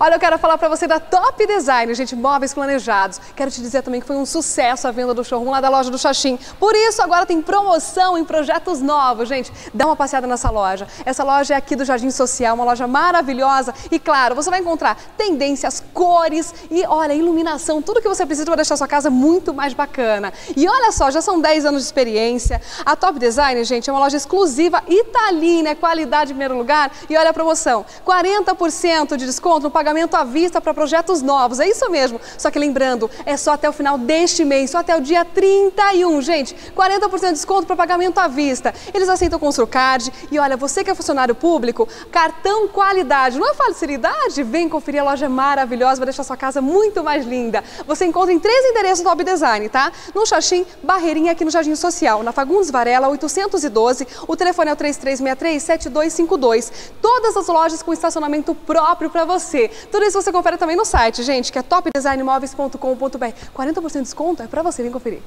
Olha, eu quero falar para você da Top Design, gente, móveis planejados. Quero te dizer também que foi um sucesso a venda do showroom lá da loja do Xaxim. Por isso, agora tem promoção em projetos novos, gente. Dá uma passeada nessa loja. Essa loja é aqui do Jardim Social, uma loja maravilhosa. E claro, você vai encontrar tendências, cores e, olha, iluminação, tudo que você precisa para deixar sua casa muito mais bacana. E olha só, já são 10 anos de experiência. A Top Design, gente, é uma loja exclusiva Italina, é qualidade em primeiro lugar. E olha a promoção, 40% de desconto no pagamento à vista para projetos novos. É isso mesmo. Só que lembrando, é só até o final deste mês, só até o dia 31, gente. 40% de desconto para pagamento à vista. Eles aceitam Construcard. E olha, você que é funcionário público, cartão qualidade. Não é facilidade? Vem conferir a loja maravilhosa, vai deixar sua casa muito mais linda. Você encontra em três endereços Top Design, tá? No Xaxim, Barreirinha aqui no Jardim Social, na Fagundes Varela 812. O telefone é o 3363 7252. Todas as lojas com estacionamento próprio para você. Tudo isso você confere também no site, gente, que é topdesignmóveis.com.br. 40% de desconto é para você, vem conferir.